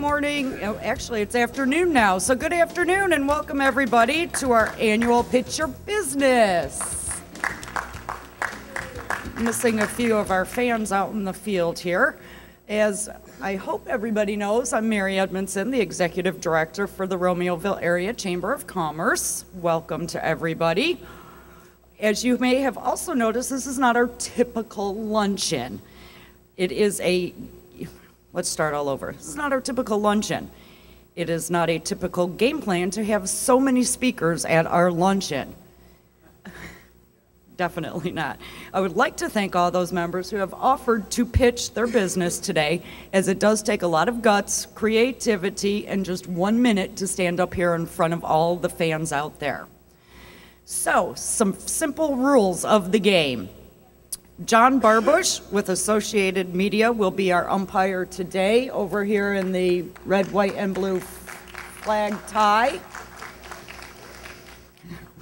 morning. Oh, Actually, it's afternoon now. So, good afternoon and welcome everybody to our annual Your Business. Missing a few of our fans out in the field here. As I hope everybody knows, I'm Mary Edmondson, the Executive Director for the Romeoville Area Chamber of Commerce. Welcome to everybody. As you may have also noticed, this is not our typical luncheon. It is a, let's start all over. This is not our typical luncheon. It is not a typical game plan to have so many speakers at our luncheon. Definitely not. I would like to thank all those members who have offered to pitch their business today, as it does take a lot of guts, creativity, and just one minute to stand up here in front of all the fans out there. So, some simple rules of the game. John Barbush with Associated Media will be our umpire today over here in the red, white, and blue flag tie.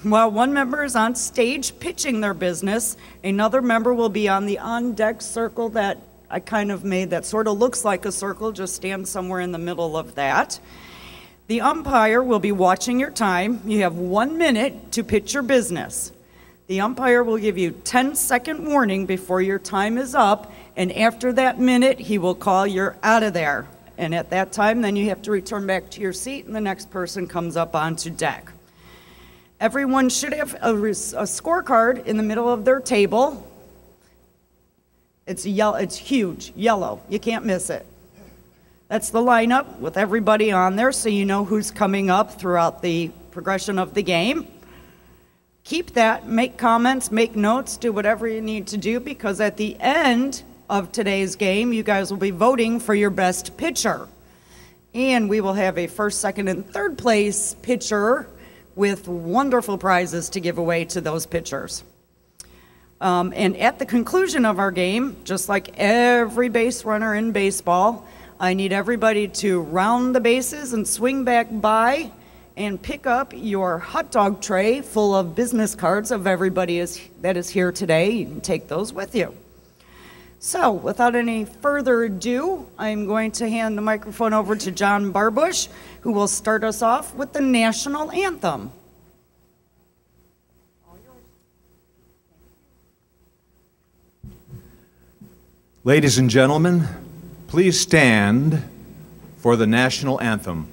While one member is on stage pitching their business, another member will be on the on deck circle that I kind of made that sort of looks like a circle, just stand somewhere in the middle of that. The umpire will be watching your time. You have one minute to pitch your business. The umpire will give you 10 second warning before your time is up, and after that minute, he will call you're out of there. And at that time, then you have to return back to your seat, and the next person comes up onto deck. Everyone should have a, a scorecard in the middle of their table. It's yellow, it's huge, yellow. You can't miss it. That's the lineup with everybody on there so you know who's coming up throughout the progression of the game. Keep that, make comments, make notes, do whatever you need to do because at the end of today's game, you guys will be voting for your best pitcher. And we will have a first, second, and third place pitcher with wonderful prizes to give away to those pitchers. Um, and at the conclusion of our game, just like every base runner in baseball, I need everybody to round the bases and swing back by and pick up your hot dog tray full of business cards of everybody is, that is here today. You can take those with you. So, without any further ado, I'm going to hand the microphone over to John Barbush, who will start us off with the national anthem. Ladies and gentlemen, please stand for the national anthem.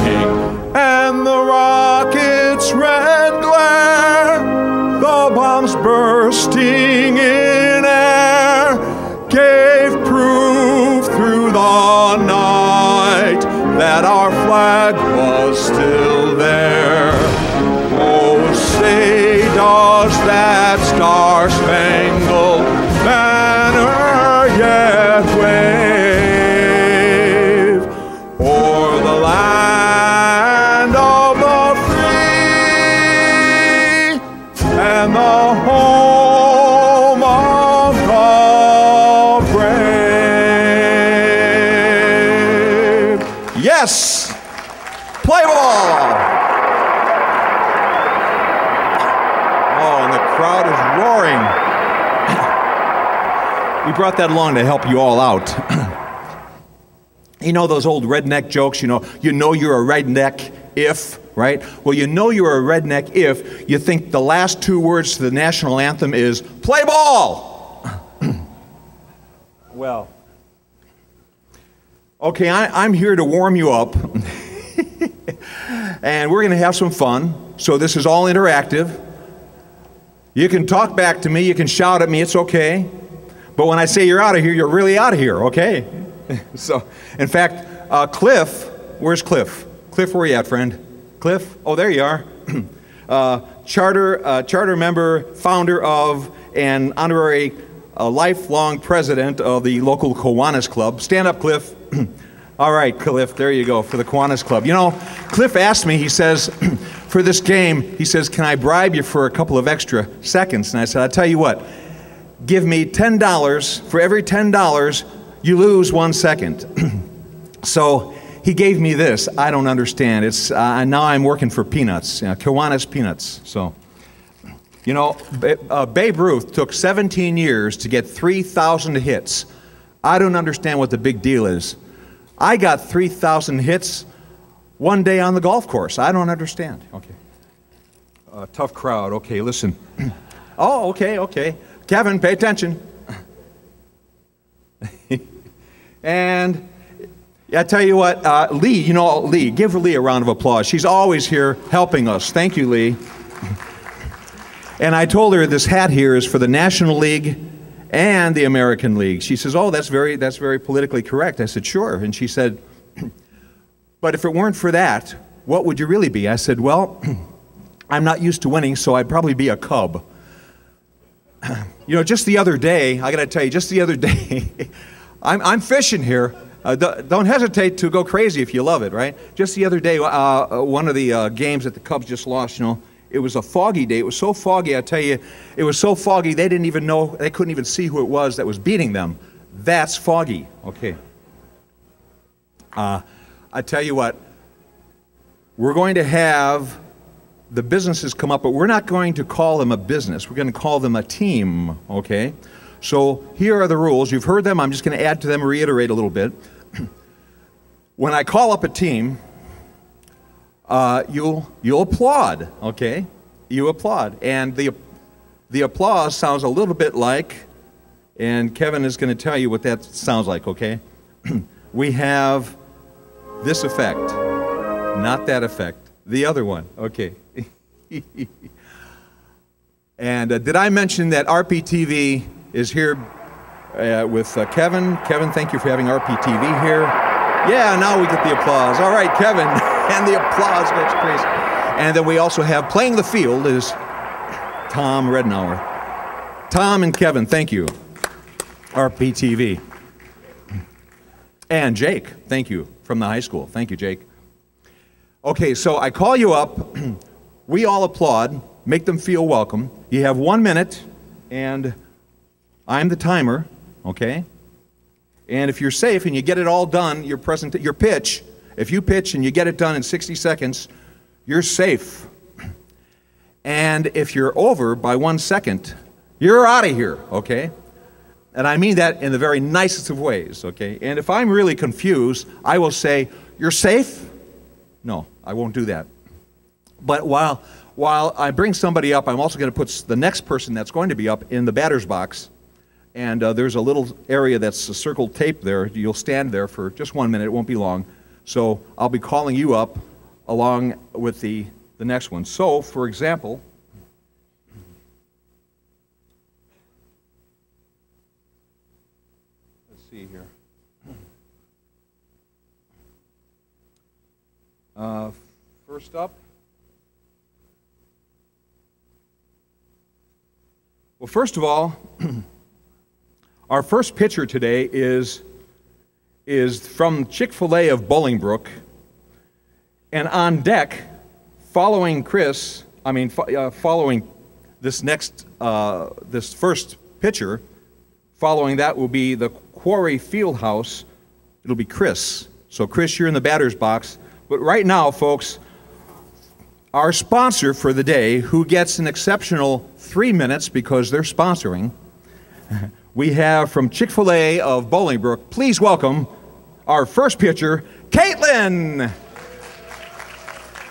brought that along to help you all out. you know those old redneck jokes, you know, you know you're a redneck if, right? Well, you know you're a redneck if you think the last two words to the national anthem is play ball. well, okay, I, I'm here to warm you up. and we're going to have some fun. So this is all interactive. You can talk back to me, you can shout at me, it's okay. But when I say you're out of here, you're really out of here, okay? so, in fact, uh, Cliff, where's Cliff? Cliff, where are you at, friend? Cliff, oh, there you are. uh, charter, uh, charter member, founder of, and honorary lifelong president of the local Kiwanis Club. Stand up, Cliff. All right, Cliff, there you go for the Kiwanis Club. You know, Cliff asked me, he says, for this game, he says, Can I bribe you for a couple of extra seconds? And I said, I'll tell you what, give me $10. For every $10, you lose one second. so he gave me this. I don't understand. It's uh, now I'm working for peanuts, you know, Kiwanis peanuts. So, you know, uh, Babe Ruth took 17 years to get 3,000 hits. I don't understand what the big deal is. I got 3,000 hits one day on the golf course. I don't understand. Okay. Uh, tough crowd. Okay, listen. oh, okay, okay. Kevin, pay attention. and I tell you what, uh, Lee, you know, Lee, give Lee a round of applause. She's always here helping us. Thank you, Lee. and I told her this hat here is for the National League and the American League. She says, "Oh, that's very that's very politically correct." I said, "Sure." And she said, "But if it weren't for that, what would you really be?" I said, "Well, I'm not used to winning, so I'd probably be a Cub." you know, just the other day, I got to tell you, just the other day, I'm, I'm fishing here uh, don't hesitate to go crazy if you love it, right? Just the other day, uh, uh, one of the uh, games that the Cubs just lost, you know, it was a foggy day. It was so foggy, I tell you, it was so foggy they didn't even know, they couldn't even see who it was that was beating them. That's foggy, okay. Uh, I tell you what, we're going to have the businesses come up, but we're not going to call them a business. We're going to call them a team, okay? So here are the rules. You've heard them. I'm just going to add to them, reiterate a little bit. when I call up a team, uh, you'll, you'll applaud, okay? You applaud. And the, the applause sounds a little bit like, and Kevin is going to tell you what that sounds like, okay? we have this effect, not that effect, the other one, okay? and uh, did I mention that RPTV is here uh, with uh, Kevin. Kevin, thank you for having RPTV here. Yeah, now we get the applause. All right, Kevin. and the applause gets crazy. And then we also have playing the field is Tom Rednauer. Tom and Kevin, thank you. RPTV. And Jake, thank you from the high school. Thank you, Jake. Okay, so I call you up. we all applaud, make them feel welcome. You have one minute, and I'm the timer, okay? And if you're safe and you get it all done, your present your pitch, if you pitch and you get it done in 60 seconds, you're safe. And if you're over by 1 second, you're out of here, okay? And I mean that in the very nicest of ways, okay? And if I'm really confused, I will say, "You're safe?" No, I won't do that. But while while I bring somebody up, I'm also going to put the next person that's going to be up in the batter's box and uh, there's a little area that's a circled tape there. You'll stand there for just one minute, it won't be long. So I'll be calling you up along with the, the next one. So, for example, let's see here. Uh, first up, well, first of all, Our first pitcher today is, is from Chick fil A of Bolingbrook. And on deck, following Chris, I mean, uh, following this next, uh, this first pitcher, following that will be the Quarry Fieldhouse. It'll be Chris. So, Chris, you're in the batter's box. But right now, folks, our sponsor for the day, who gets an exceptional three minutes because they're sponsoring, we have from Chick fil A of Bolingbrook, please welcome our first pitcher, Caitlin.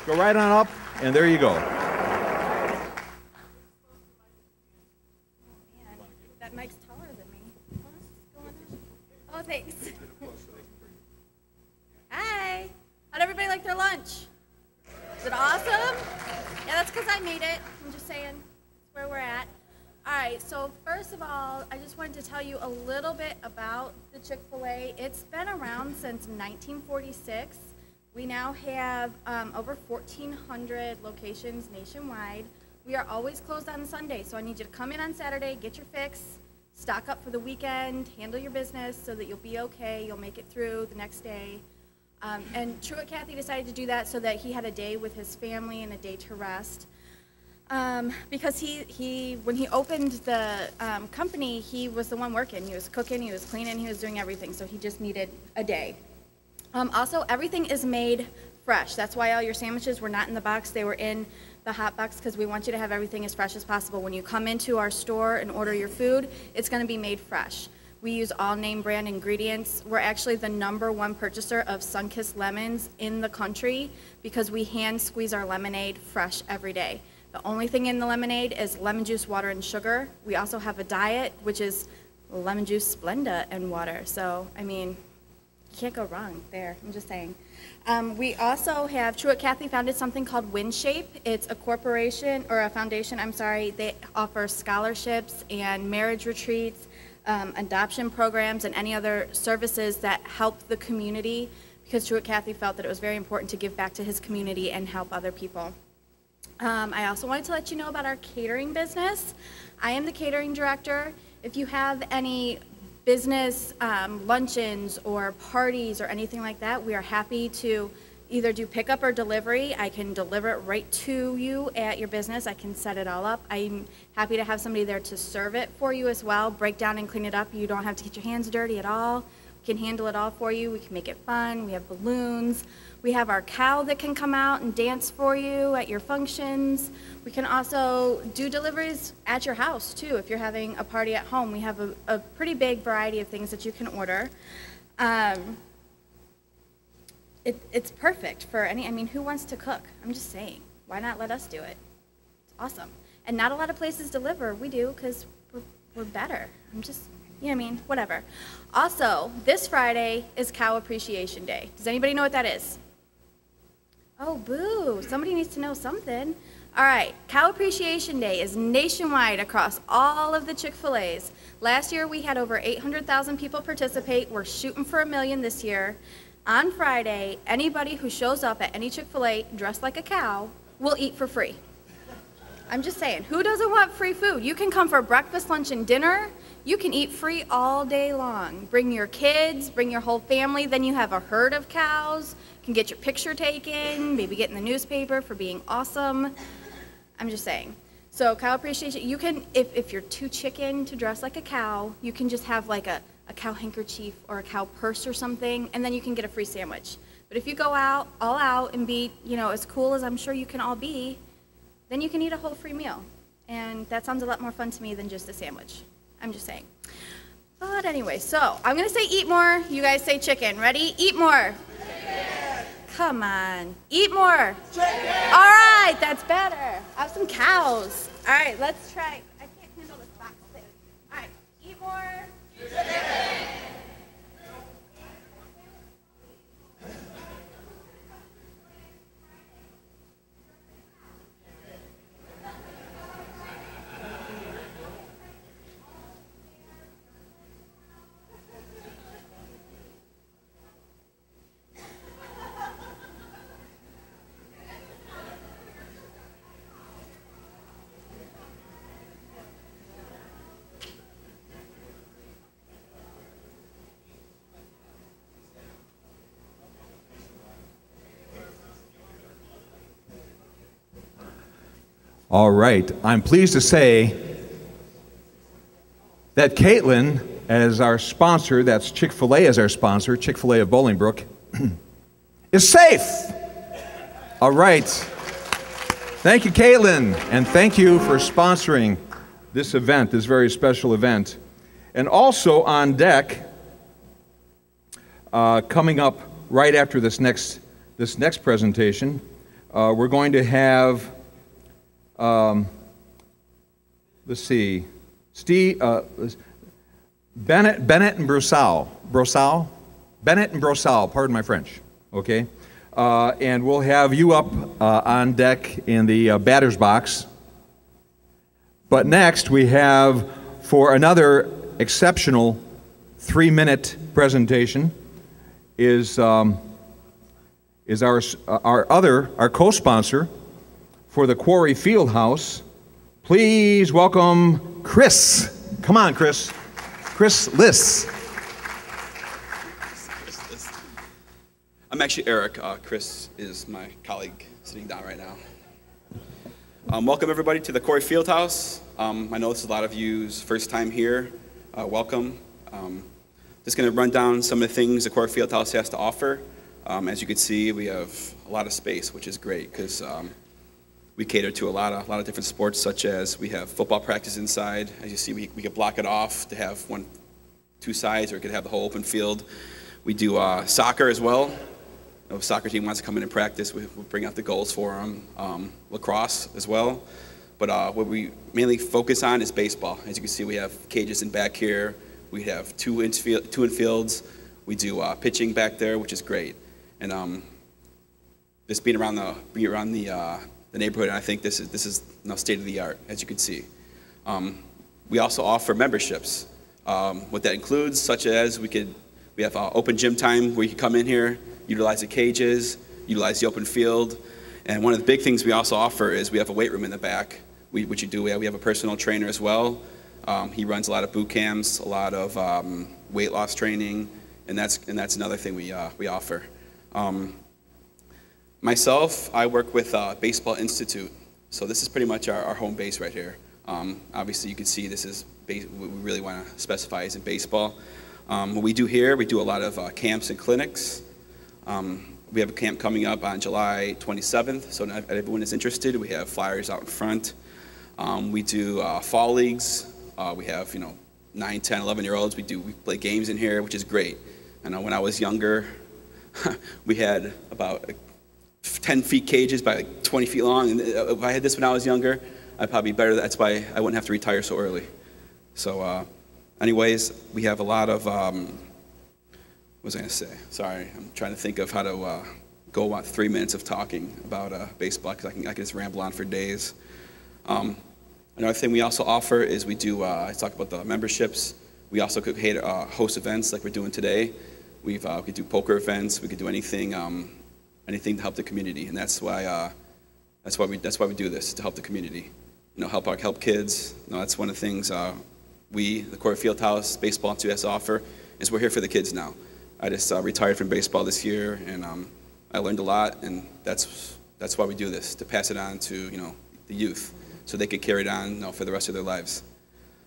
Go right on up, and there you go. Because I made it. I'm just saying, where we're at. All right, so first of all, I just wanted to tell you a little bit about the Chick fil A. It's been around since 1946. We now have um, over 1,400 locations nationwide. We are always closed on Sunday, so I need you to come in on Saturday, get your fix, stock up for the weekend, handle your business so that you'll be okay, you'll make it through the next day. Um, and Truett Cathy decided to do that so that he had a day with his family and a day to rest. Um, because he, he, when he opened the um, company, he was the one working. He was cooking, he was cleaning, he was doing everything. So he just needed a day. Um, also, everything is made fresh. That's why all your sandwiches were not in the box. They were in the hot box because we want you to have everything as fresh as possible. When you come into our store and order your food, it's going to be made fresh. We use all name brand ingredients. We're actually the number one purchaser of Sunkist lemons in the country because we hand squeeze our lemonade fresh every day. The only thing in the lemonade is lemon juice, water, and sugar. We also have a diet, which is lemon juice, Splenda, and water. So, I mean, you can't go wrong there. I'm just saying. Um, we also have Truett Cathy founded something called WinShape. It's a corporation or a foundation. I'm sorry. They offer scholarships and marriage retreats, um, adoption programs, and any other services that help the community. Because Truett Cathy felt that it was very important to give back to his community and help other people. Um, I also wanted to let you know about our catering business. I am the catering director. If you have any business um, luncheons or parties or anything like that, we are happy to either do pickup or delivery. I can deliver it right to you at your business. I can set it all up. I'm happy to have somebody there to serve it for you as well, break down and clean it up. You don't have to get your hands dirty at all. We can handle it all for you. We can make it fun. We have balloons. We have our cow that can come out and dance for you at your functions. We can also do deliveries at your house too. If you're having a party at home, we have a, a pretty big variety of things that you can order. Um, it, it's perfect for any, I mean, who wants to cook? I'm just saying. Why not let us do it? It's awesome. And not a lot of places deliver. We do because we're, we're better. I'm just, you know what I mean? Whatever. Also, this Friday is Cow Appreciation Day. Does anybody know what that is? Oh, boo. Somebody needs to know something. All right, Cow Appreciation Day is nationwide across all of the Chick fil A's. Last year we had over 800,000 people participate. We're shooting for a million this year. On Friday, anybody who shows up at any Chick fil A dressed like a cow will eat for free. I'm just saying, who doesn't want free food? You can come for breakfast, lunch, and dinner. You can eat free all day long. Bring your kids, bring your whole family, then you have a herd of cows can get your picture taken, maybe get in the newspaper for being awesome. I'm just saying. So cow appreciation, you can, if, if you're too chicken to dress like a cow, you can just have like a, a cow handkerchief or a cow purse or something, and then you can get a free sandwich. But if you go out, all out, and be, you know, as cool as I'm sure you can all be, then you can eat a whole free meal. And that sounds a lot more fun to me than just a sandwich. I'm just saying. But anyway, so I'm gonna say eat more. You guys say chicken. Ready? Eat more. Come on. Eat more. Chicken. All right, that's better. I have some cows. All right, let's try. I can't handle this box thing. All right, eat more. Chicken. All right. I'm pleased to say that Caitlin, as our sponsor, that's Chick fil A as our sponsor, Chick fil A of Bolingbrook, is safe. All right. Thank you, Caitlin, and thank you for sponsoring this event, this very special event. And also on deck, uh, coming up right after this next, this next presentation, uh, we're going to have um, let's see, Steve, uh, Bennett, Bennett and Brosal, Brosal, Bennett and Brosal, pardon my French, okay? Uh, and we'll have you up uh, on deck in the uh, batter's box. But next, we have for another exceptional three minute presentation is, um, is our, our other, our co-sponsor for the Quarry Field House, Please welcome Chris. Come on, Chris. Chris Liss. I'm actually Eric. Uh, Chris is my colleague sitting down right now. Um, welcome everybody to the Quarry Fieldhouse. Um, I know this is a lot of you's first time here. Uh, welcome. Um, just going to run down some of the things the Quarry Fieldhouse has to offer. Um, as you can see, we have a lot of space, which is great because um, we cater to a lot of a lot of different sports, such as we have football practice inside. As you see, we, we could block it off to have one, two sides, or we could have the whole open field. We do uh, soccer as well. If a soccer team wants to come in and practice, we, we bring out the goals for them. Um, lacrosse as well. But uh, what we mainly focus on is baseball. As you can see, we have cages in back here. We have two, infield, two infields. We do uh, pitching back there, which is great. And um, this being around the being around the uh, the neighborhood. And I think this is, this is state of the art, as you can see. Um, we also offer memberships. Um, what that includes, such as we could, we have uh, open gym time where you can come in here, utilize the cages, utilize the open field. And one of the big things we also offer is we have a weight room in the back, we, which you do. We have, we have a personal trainer as well. Um, he runs a lot of boot camps, a lot of um, weight loss training, and that's, and that's another thing we, uh, we offer. Um, Myself, I work with uh, Baseball Institute. So this is pretty much our, our home base right here. Um, obviously, you can see this is what we really want to specify is in baseball. Um, what we do here, we do a lot of uh, camps and clinics. Um, we have a camp coming up on July 27th, so if everyone is interested, we have flyers out in front. Um, we do uh, fall leagues. Uh, we have, you know, 9, 10, 11 year olds. We do we play games in here, which is great. And when I was younger, we had about 10 feet cages by like 20 feet long. And uh, if I had this when I was younger, I'd probably be better. That's why I wouldn't have to retire so early. So, uh, anyways, we have a lot of. Um, what was I going to say? Sorry, I'm trying to think of how to uh, go about three minutes of talking about uh, baseball because I can, I can just ramble on for days. Um, another thing we also offer is we do, uh, I talk about the memberships. We also could uh, host events like we're doing today. We've, uh, we could do poker events. We could do anything um, anything to help the community, and that's why uh, that's why we that's why we do this to help the community. You know, help our help kids. You know, that's one of the things uh, we, the Quarry Fieldhouse Baseball and 2S offer, is we're here for the kids now. I just uh, retired from baseball this year, and um, I learned a lot, and that's that's why we do this to pass it on to you know the youth, so they could carry it on you know, for the rest of their lives.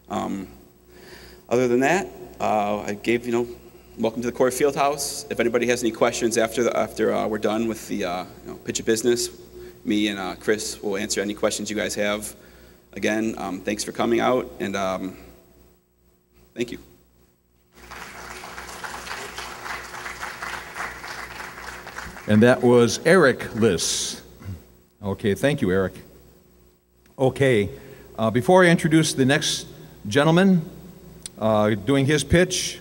Um, other than that, uh, I gave you know welcome to the Quarry Fieldhouse. If anybody has any questions after, the, after uh, we're done with the uh, you know, pitch of business, me and uh, Chris will answer any questions you guys have. Again, um, thanks for coming out, and um, thank you. And that was Eric Liss. Okay, thank you, Eric. Okay, uh, before I introduce the next gentleman uh, doing his pitch,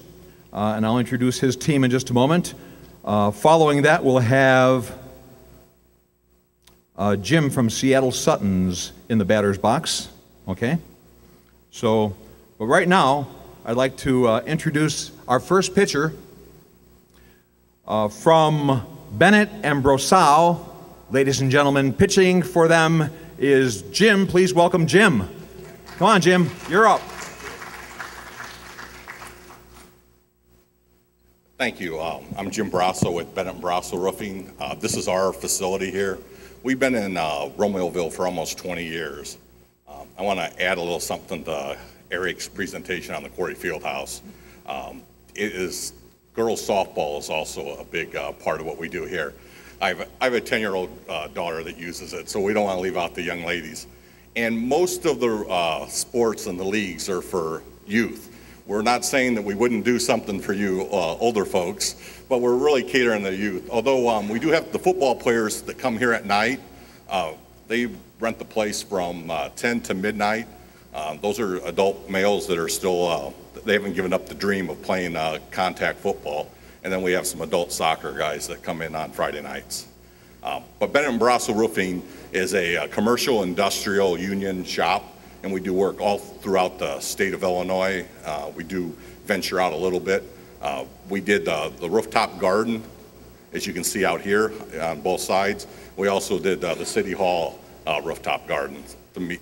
uh, and I'll introduce his team in just a moment. Uh, following that, we'll have uh, Jim from Seattle Suttons in the batter's box. Okay? So, but right now, I'd like to uh, introduce our first pitcher uh, from Bennett and Brosseau. Ladies and gentlemen, pitching for them is Jim. Please welcome Jim. Come on, Jim, you're up. Thank you. Um, I'm Jim Brosseau with Bennett Brosseau Roofing. Uh, this is our facility here. We've been in uh, Romeoville for almost 20 years. Um, I want to add a little something to Eric's presentation on the Quarry Fieldhouse. Um, it is girls softball is also a big uh, part of what we do here. I have, I have a 10-year-old uh, daughter that uses it, so we don't want to leave out the young ladies. And most of the uh, sports and the leagues are for youth. We're not saying that we wouldn't do something for you uh, older folks, but we're really catering to the youth. Although um, we do have the football players that come here at night. Uh, they rent the place from uh, 10 to midnight. Um, those are adult males that are still, uh, they haven't given up the dream of playing uh, contact football. And then we have some adult soccer guys that come in on Friday nights. Um, but Bennett and Brosseau Roofing is a, a commercial industrial union shop and we do work all throughout the state of Illinois. Uh, we do venture out a little bit. Uh, we did uh, the rooftop garden as you can see out here on both sides. We also did uh, the City Hall uh, rooftop gardens to meet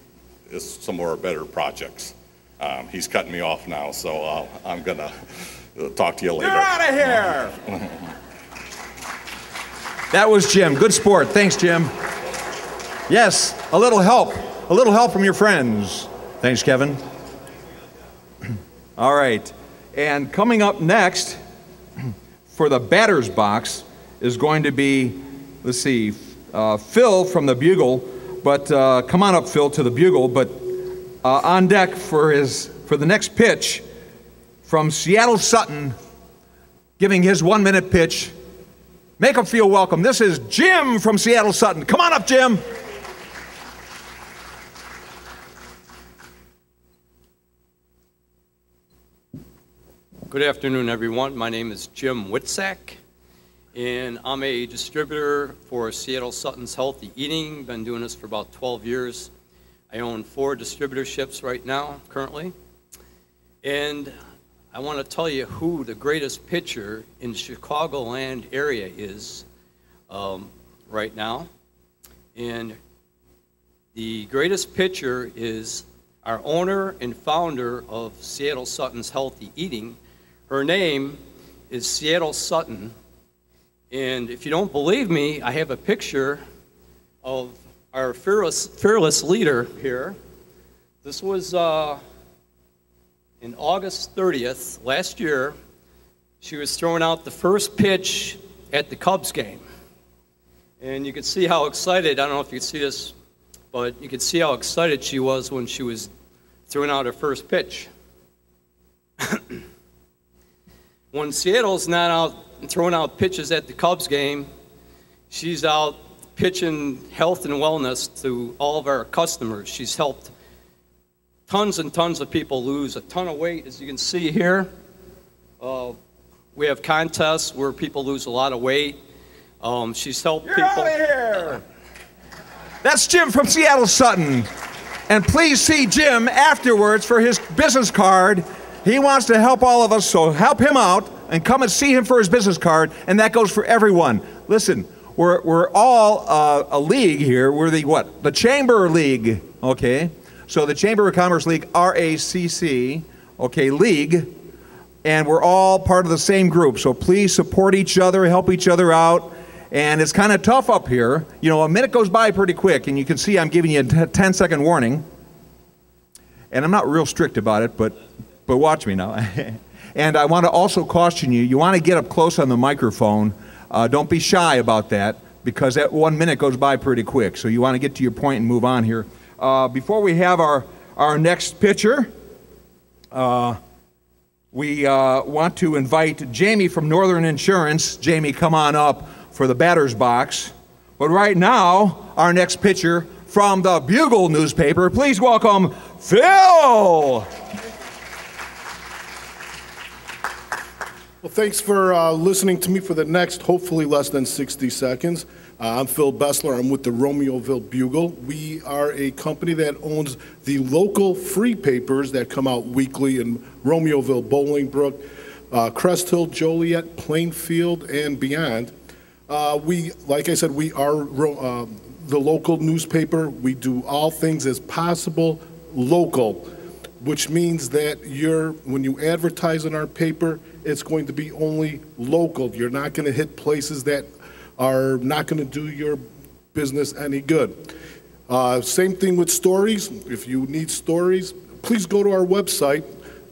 is some of our better projects. Um, he's cutting me off now, so uh, I'm gonna uh, talk to you later. You're out of here. that was Jim. Good sport. Thanks, Jim. Yes, a little help. A little help from your friends. Thanks, Kevin. All right. And coming up next for the batter's box is going to be, let's see, uh, Phil from the Bugle. But uh, come on up, Phil, to the Bugle. But uh, on deck for his for the next pitch from Seattle Sutton, giving his one-minute pitch. Make him feel welcome. This is Jim from Seattle Sutton. Come on up, Jim. Good afternoon, everyone. My name is Jim Whitsack, and I'm a distributor for Seattle Sutton's Healthy Eating. Been doing this for about 12 years. I own four distributorships right now, currently. And I want to tell you who the greatest pitcher in the Chicagoland area is um, right now. And the greatest pitcher is our owner and founder of Seattle Sutton's Healthy Eating. Her name is Seattle Sutton. And if you don't believe me, I have a picture of our fearless, fearless leader here. This was uh, in August 30th last year. She was throwing out the first pitch at the Cubs game. And you can see how excited, I don't know if you see this, but you can see how excited she was when she was throwing out her first pitch. when Seattle's not out throwing out pitches at the Cubs game, she's out pitching health and wellness to all of our customers. She's helped tons and tons of people lose a ton of weight, as you can see here. Uh, we have contests where people lose a lot of weight. Um, she's helped You're people. out of here. That's Jim from Seattle Sutton. And please see Jim afterwards for his business card. He wants to help all of us, so help him out and come and see him for his business card. And that goes for everyone. Listen, we're, we're all uh, a league here. We're the what? The Chamber League, okay? So the Chamber of Commerce League, RACC, okay, league, and we're all part of the same group. So please support each other, help each other out. And it's kind of tough up here. You know, a minute goes by pretty quick, and you can see I'm giving you a 10 second warning. And I'm not real strict about it, but, but watch me now. and I want to also caution you you want to get up close on the microphone. Uh, don't be shy about that because that one minute goes by pretty quick. So you want to get to your point and move on here. Uh, before we have our, our next pitcher, uh, we uh, want to invite Jamie from Northern Insurance. Jamie, come on up for the batter's box. But right now, our next pitcher from the Bugle newspaper, please welcome Phil. Well, thanks for uh, listening to me for the next, hopefully less than 60 seconds. Uh, I'm Phil Bessler. I'm with the Romeoville Bugle. We are a company that owns the local free papers that come out weekly in Romeoville, Bolingbrook, uh, Crest Hill, Joliet, Plainfield, and beyond. Uh, we, like I said, we are uh, the local newspaper. We do all things as possible local, which means that you're when you advertise in our paper, it's going to be only local. You're not going to hit places that are not going to do your business any good. Uh, same thing with stories. If you need stories, please go to our website,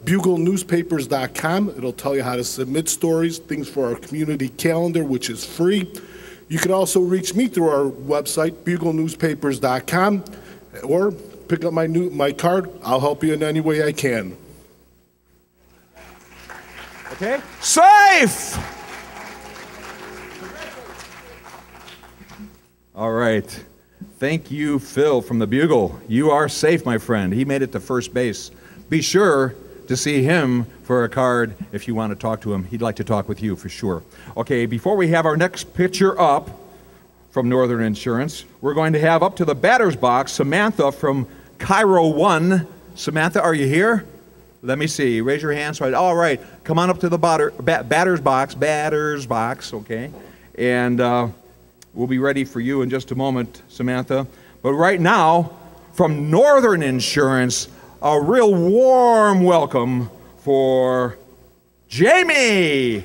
buglenewspapers.com. It'll tell you how to submit stories, things for our community calendar, which is free. You can also reach me through our website, buglenewspapers.com, or pick up my new my card. I'll help you in any way I can. Okay? Safe! All right. Thank you, Phil from the Bugle. You are safe, my friend. He made it to first base. Be sure to see him for a card if you want to talk to him. He'd like to talk with you for sure. Okay, before we have our next pitcher up from Northern Insurance, we're going to have up to the batter's box Samantha from Chiro 1. Samantha, are you here? Let me see. Raise your hands. Right. All right. Come on up to the batter, bat, batter's box. Batter's box. Okay. and uh, we'll be ready for you in just a moment, Samantha. But right now, from Northern Insurance, a real warm welcome for Jamie.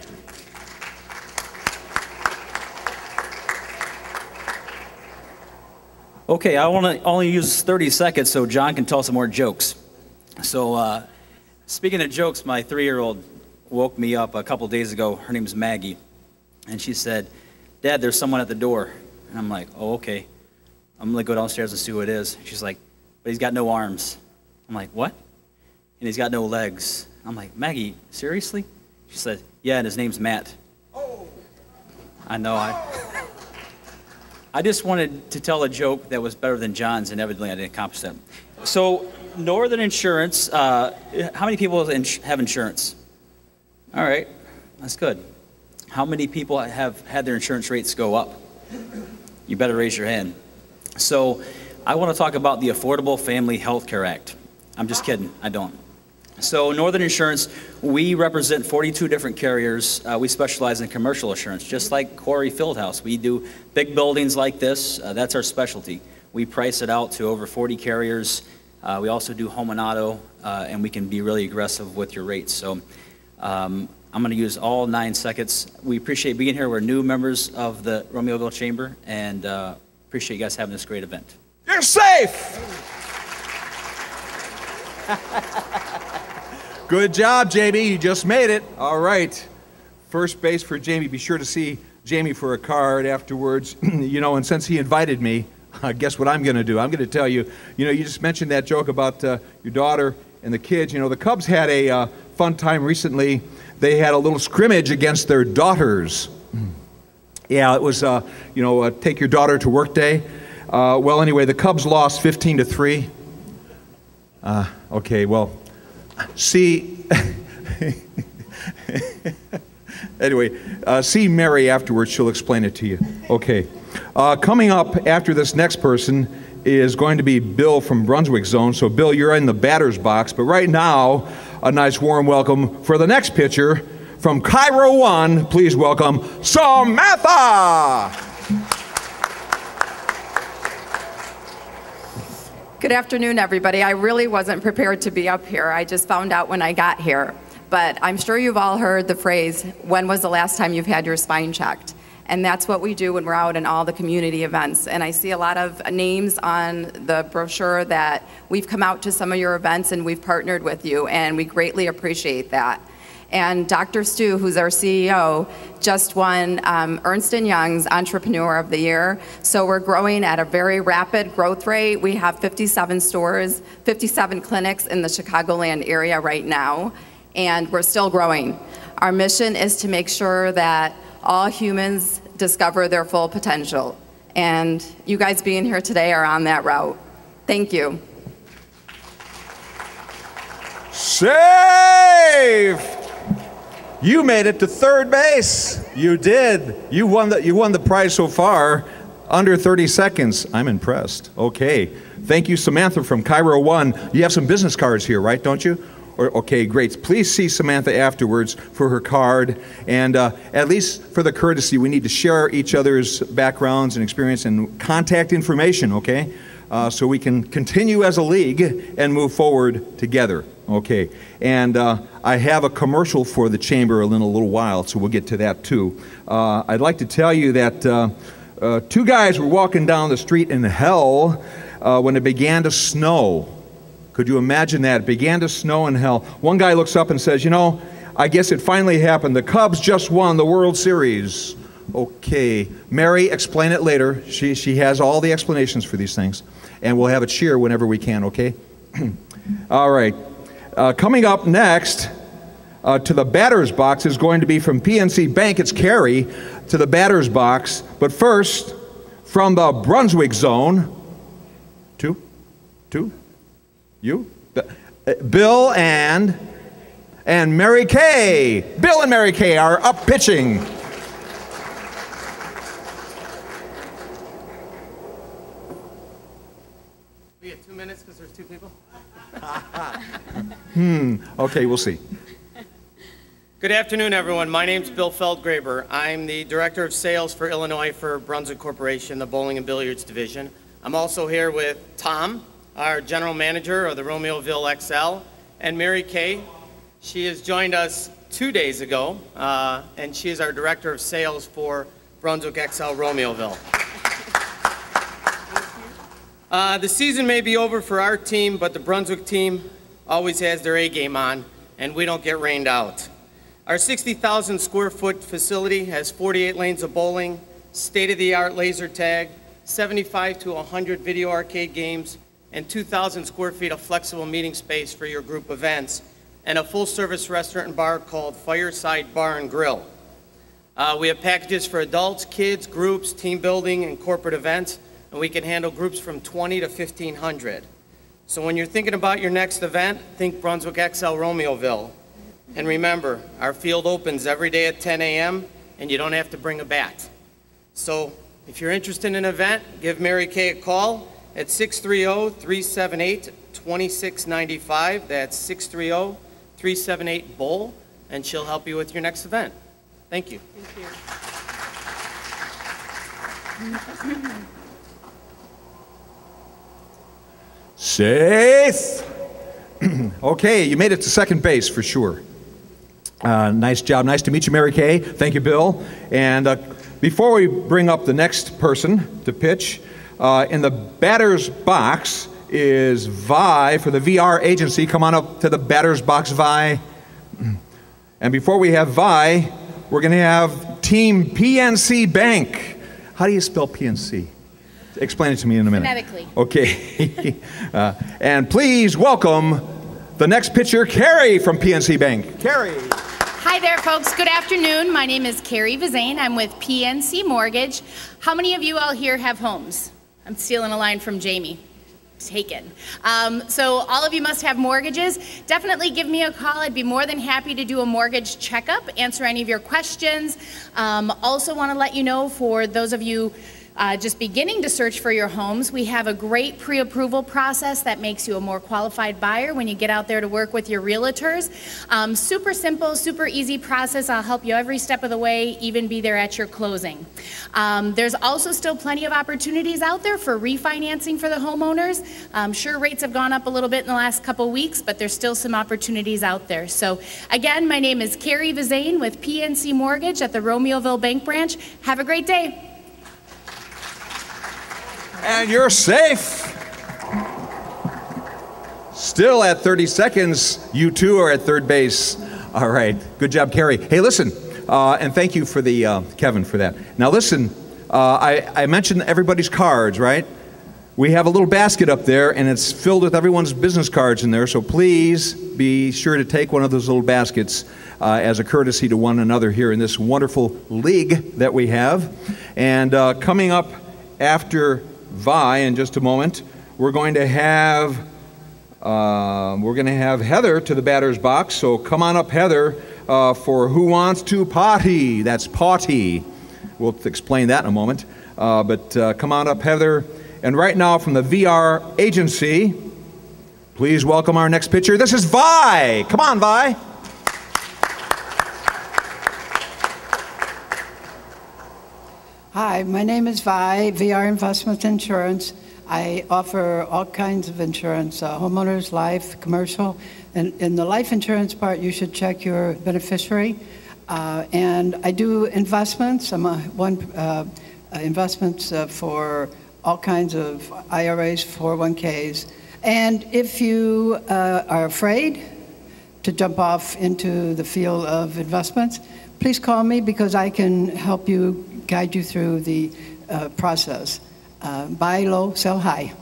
Okay, I want to only use 30 seconds so John can tell some more jokes. So, uh, speaking of jokes, my three year old woke me up a couple days ago. Her name's Maggie. And she said, Dad, there's someone at the door. And I'm like, oh, okay. I'm going to go downstairs and see who it is. She's like, but he's got no arms. I'm like, what? And he's got no legs. I'm like, Maggie, seriously? She said, yeah, and his name's Matt. Oh. I know. I. I just wanted to tell a joke that was better than John's, and evidently I didn't accomplish that. So, Northern Insurance, uh, how many people have insurance? All right, that's good. How many people have had their insurance rates go up? You better raise your hand. So, I want to talk about the Affordable Family Health Care Act. I'm just kidding, I don't. So, Northern Insurance, we represent 42 different carriers. Uh, we specialize in commercial insurance, just like Quarry Fieldhouse. We do big buildings like this, uh, that's our specialty. We price it out to over 40 carriers. Uh, we also do home and auto, uh, and we can be really aggressive with your rates. So, um, I'm going to use all nine seconds. We appreciate being here. We're new members of the Romeoville Chamber, and uh, appreciate you guys having this great event. You're safe! Good job, Jamie. You just made it. All right. First base for Jamie. Be sure to see Jamie for a card afterwards. you know, and since he invited me, uh, guess what I'm going to do? I'm going to tell you, you know, you just mentioned that joke about uh, your daughter and the kids. You know, the Cubs had a uh, fun time recently. They had a little scrimmage against their daughters. Yeah, it was, uh, you know, uh, take your daughter to work day. Uh, well, anyway, the Cubs lost 15 to 3. okay, well, see, anyway, uh, see Mary afterwards. She'll explain it to you. Okay. Uh, coming up after this next person is going to be Bill from Brunswick Zone. So, Bill, you're in the batter's box. But right now, a nice warm welcome for the next pitcher from Chiro 1. Please welcome Samantha. Good afternoon, everybody. I really wasn't prepared to be up here. I just found out when I got here. But I'm sure you've all heard the phrase, when was the last time you've had your spine checked? And that's what we do when we're out in all the community events. And I see a lot of names on the brochure that we've come out to some of your events and we've partnered with you, and we greatly appreciate that. And Dr. Stu, who's our CEO, just won um, Ernst & Young's Entrepreneur of the Year. So we're growing at a very rapid growth rate. We have 57 stores, 57 clinics in the Chicagoland area right now, and we're still growing. Our mission is to make sure that all humans discover their full potential. And you guys being here today are on that route. Thank you. Safe! You made it to third base. You did. You won the, you won the prize so far. Under 30 seconds. I'm impressed. Okay. Thank you, Samantha from Chiro 1. You have some business cards here, right? Don't you? Okay, great. Please see Samantha afterwards for her card. And uh, at least for the courtesy, we need to share each other's backgrounds and experience and contact information, okay? Uh, so we can continue as a league and move forward together. Okay, and uh, I have a commercial for the chamber in a little while, so we'll get to that too. Uh, I'd like to tell you that uh, uh two guys were walking down the street in hell when it began to snow. Could you imagine that? It began to snow in hell. One guy looks up and says, You know, I guess it finally happened. The Cubs just won the World Series. Okay, Mary, explain it later. She, she has all the explanations for these things, and we'll have a cheer whenever we can, okay? all right. Uh, coming up next uh, to the batter's box is going to be from PNC Bank. It's Carrie to the batter's box. But first, from the Brunswick zone, two, two, you, uh, Bill and and Mary Kay. Bill and Mary Kay are up pitching. We have two minutes because there's two people. Hmm, okay, we'll see. Good afternoon, everyone. My name's Bill Feldgraber. I'm the Director of Sales for Illinois for Brunswick Corporation, the Bowling and Billiards Division. I'm also here with Tom, our General Manager of the Romeoville XL, and Mary Kay. She has joined us two days ago, uh, and she is our Director of Sales for Brunswick XL Romeoville. Uh, the season may be over for our team, but the Brunswick team always has their A game on, and we don't get rained out. Our 60,000 square foot facility has 48 lanes of bowling, state-of-the-art laser tag, 75 to 100 video arcade games, and 2,000 square feet of flexible meeting space for your group events, and a full-service restaurant and bar called Fireside Bar and Grill. Uh, we have packages for adults, kids, groups, team building, and corporate events, and we can handle groups from 20 to 1,500. So when you're thinking about your next event, think Brunswick XL Romeoville. And remember, our field opens every day at 10 a.m., and you don't have to bring a bat. So if you're interested in an event, give Mary Kay a call at 630-378-2695. That's 630-378-BOWL, and she'll help you with your next event. Thank you. Thank you. Safe. okay, you made it to second base for sure. Uh, nice job. Nice to meet you, Mary Kay. Thank you, Bill. And uh, before we bring up the next person to pitch, uh, in the batter's box is Vi for the VR agency. Come on up to the batter's box, Vi. And before we have Vi, we're going to have Team PNC Bank. How do you spell PNC? Explain it to me in a minute. Phonetically. Okay. uh, and please welcome the next pitcher, Carrie from PNC Bank. Carrie. Hi there, folks. Good afternoon. My name is Carrie Vizane. I'm with PNC Mortgage. How many of you all here have homes? I'm stealing a line from Jamie. Taken. Um, so, all of you must have mortgages. Definitely give me a call. I'd be more than happy to do a mortgage checkup, answer any of your questions. Um, also, want to let you know for those of you uh, just beginning to search for your homes, we have a great pre approval process that makes you a more qualified buyer when you get out there to work with your realtors. Um, super simple, super easy process. I'll help you every step of the way, even be there at your closing. Um, there's also still plenty of opportunities out there for refinancing for the homeowners. Um, sure, rates have gone up a little bit in the last couple weeks, but there's still some opportunities out there. So, again, my name is Carrie Vizane with PNC Mortgage at the Romeoville Bank Branch. Have a great day. And you're safe. Still at 30 seconds, you two are at third base. All right, good job, Carrie. Hey, listen, uh, and thank you for the, uh, Kevin, for that. Now, listen, uh, I, I mentioned everybody's cards, right? We have a little basket up there, and it's filled with everyone's business cards in there, so please be sure to take one of those little baskets uh, as a courtesy to one another here in this wonderful league that we have. And uh, coming up after Vi in just a moment. We're going to have uh, we're going to have Heather to the batter's box. So come on up, Heather, uh, for Who Wants to Pawty. That's potty. We'll explain that in a moment. Uh, but uh, come on up, Heather. And right now, from the VR agency, please welcome our next pitcher. This is Vi. Come on, Vi. Hi, my name is Vi, VR Investment Insurance. I offer all kinds of insurance, uh, homeowners, life, commercial. And in the life insurance part, you should check your beneficiary. Uh, and I do investments. I'm a one uh, investments uh, for all kinds of IRAs, 401ks. And if you uh, are afraid to jump off into the field of investments, please call me because I can help you guide you through the uh, process. Uh, buy low, sell high.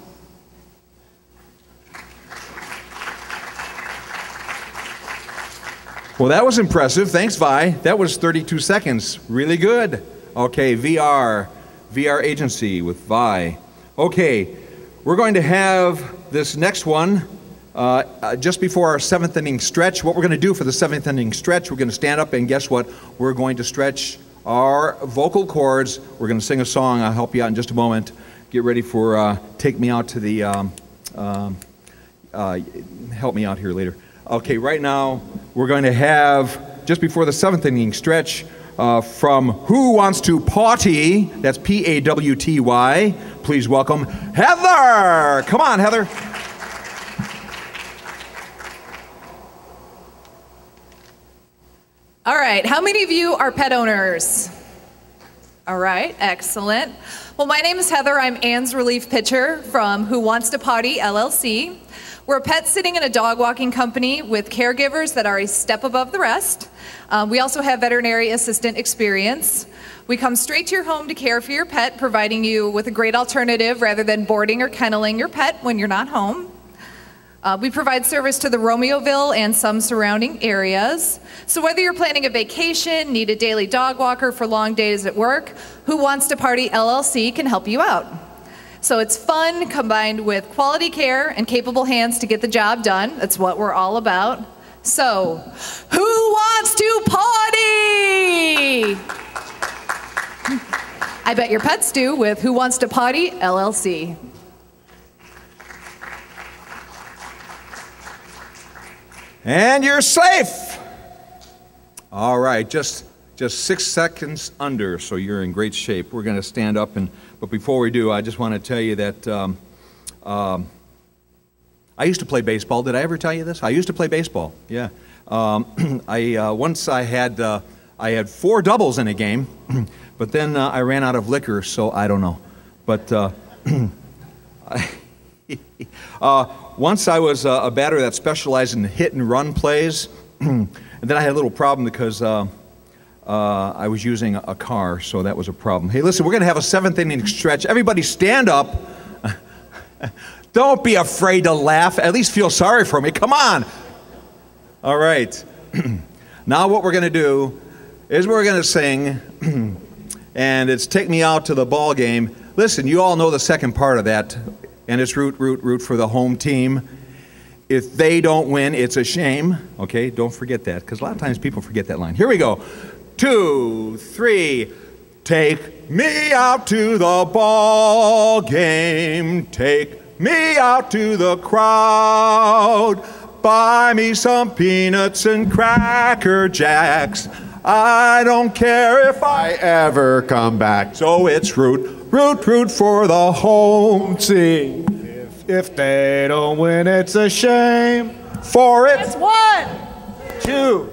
Well, that was impressive. Thanks, Vi. That was 32 seconds. Really good. Okay, VR, VR agency with Vi. Okay, we're going to have this next one uh, uh, just before our seventh inning stretch. What we're going to do for the seventh inning stretch, we're going to stand up and guess what? We're going to stretch our vocal cords. We're going to sing a song. I'll help you out in just a moment. Get ready for uh, Take Me Out to the. Um, um, uh, help me out here later. Okay, right now we're going to have just before the seventh inning stretch uh, from Who Wants to Pawty? That's P A W T Y. Please welcome Heather. Come on, Heather. All right, how many of you are pet owners? All right, excellent. Well, my name is Heather. I'm Ann's relief pitcher from Who Wants to Pawty LLC. We're a pet sitting and a dog walking company with caregivers that are a step above the rest. Um, we also have veterinary assistant experience. We come straight to your home to care for your pet, providing you with a great alternative rather than boarding or kenneling your pet when you're not home. Uh, we provide service to the Romeoville and some surrounding areas. So whether you're planning a vacation, need a daily dog walker for long days at work, Who Wants to Pawty LLC can help you out. So it's fun combined with quality care and capable hands to get the job done. That's what we're all about. So, who wants to potty? I bet your pets do with Who Wants to Pawty LLC. And you're safe. All right, just just six seconds under, so you're in great shape. We're going to stand up, and but before we do, I just want to tell you that um, um, I used to play baseball. Did I ever tell you this? I used to play baseball. Yeah. Um, I uh, once I had uh, I had four doubles in a game, but then uh, I ran out of liquor, so I don't know. But uh, uh, once I was uh, a batter that specialized in hit and run plays, and then I had a little problem because uh, uh, I was using a car, so that was a problem. Hey, listen, we're going to have a seventh inning stretch. Everybody stand up. Don't be afraid to laugh. At least feel sorry for me. Come on. All right. now, what we're going to do is we're going to sing, and it's Take Me Out to the Ball Game. Listen, you all know the second part of that, and it's root, root, root for the home team. If they don't win, it's a shame. Okay, don't forget that, because a lot of times people forget that line. Here we go. Two, three. Take me out to the ball game. Take me out to the crowd. Buy me some peanuts and cracker jacks. I don't care if I ever come back. So it's root, root, root for the home team. If, if they don't win, it's a shame. For it's one, two,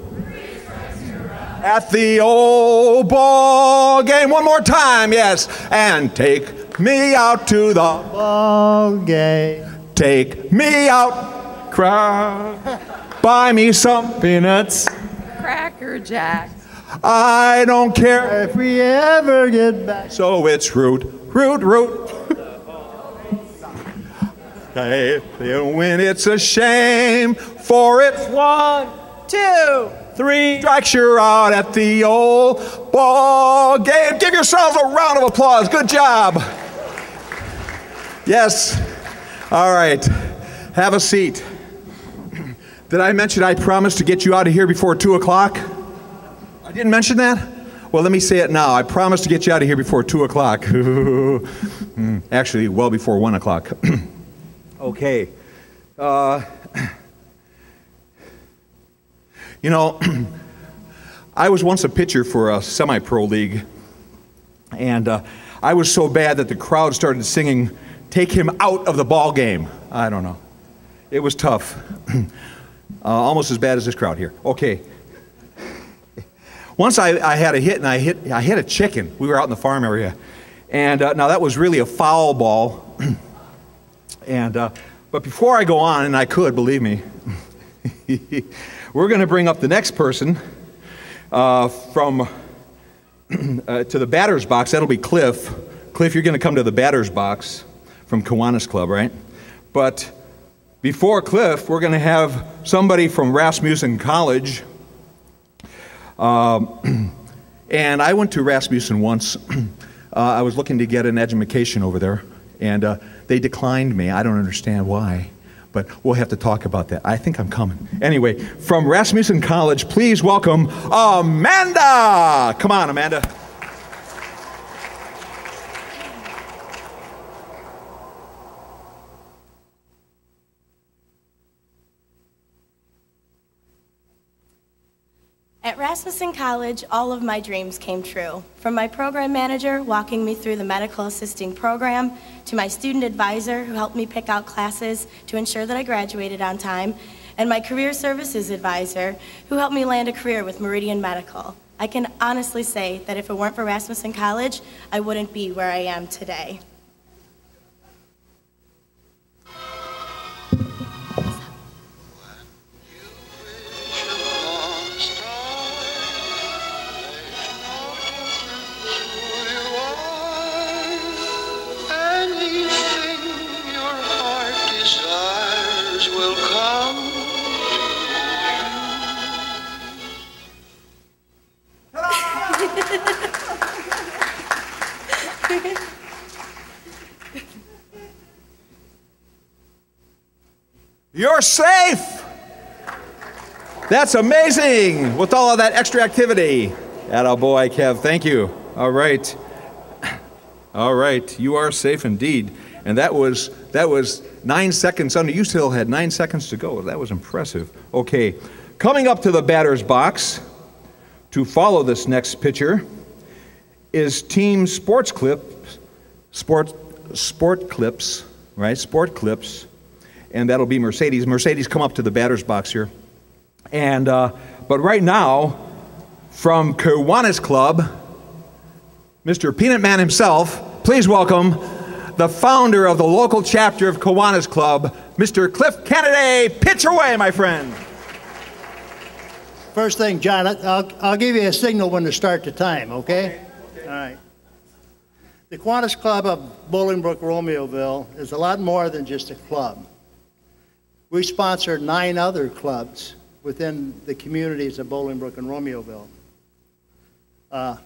at the old ball game. One more time, yes. And take me out to the ball game. Take me out, crowd. Buy me some peanuts. Cracker Jack. I don't care if we ever get back. So it's root, root, root. When it's a shame, for it's one, two, three. Strikes you're out at the old ball game. Give yourselves a round of applause. Good job. Yes. All right. Have a seat. Did I mention I promised to get you out of here before 2 o'clock? I didn't mention that? Well, let me say it now. I promised to get you out of here before 2 o'clock. Actually, well before 1 o'clock. okay. Uh, you know, I was once a pitcher for a semi pro league, and uh, I was so bad that the crowd started singing, Take him out of the ball game. I don't know. It was tough. uh, almost as bad as this crowd here. Okay. Once I, I, had a hit and I hit, I hit a chicken. We were out in the farm area. And uh, now that was really a foul ball. and, uh, but before I go on, and I could, believe me, we're going to bring up the next person uh, from uh, to the batter's box. That'll be Cliff. Cliff, you're going to come to the batter's box from Kiwanis Club, right? But before Cliff, we're going to have somebody from Rasmussen College um, and I went to Rasmussen once. uh, I was looking to get an education over there, and uh, they declined me. I don't understand why, but we'll have to talk about that. I think I'm coming. Anyway, from Rasmussen College, please welcome Amanda. Come on, Amanda. At Rasmussen College, all of my dreams came true. From my program manager walking me through the medical assisting program, to my student advisor who helped me pick out classes to ensure that I graduated on time, and my career services advisor who helped me land a career with Meridian Medical. I can honestly say that if it weren't for Rasmussen College, I wouldn't be where I am today. You're safe! That's amazing with all of that extra activity. Atta boy, Kev. Thank you. All right. All right. You are safe indeed. And that was that was nine seconds under. You still had nine seconds to go. That was impressive. Okay. Coming up to the batter's box to follow this next pitcher is Team Sports Clips, Sport Sport Clips, right? Sport Clips, and that'll be Mercedes. Mercedes, come up to the batter's box here. And uh, but right now, from Kiwanis Club, Mr. Peanut Man himself, please welcome the founder of the local chapter of Kiwanis Club, Mr. Cliff Kennedy. Pitch away, my friend. First thing, John, I'll, I'll give you a signal when to start the time, okay? All right. The Kiwanis Club of Bolingbrook, Romeoville is a lot more than just a club. We sponsor nine other clubs within the communities of Bolingbrook and Romeoville. Uh,